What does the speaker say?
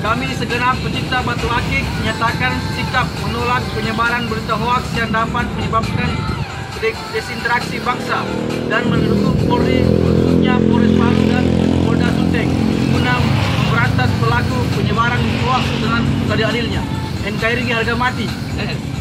Kami segenap pecinta Batu Akik menyatakan sikap menolak penyebaran berita hoaks yang dapat menyebabkan de- desintegrasi bangsa dan mendukung Polri khususnya Polres Palu dan Polda Suteng guna memberantas pelaku penyebaran hoaks dengan tadi alirnya NKRI harga mati.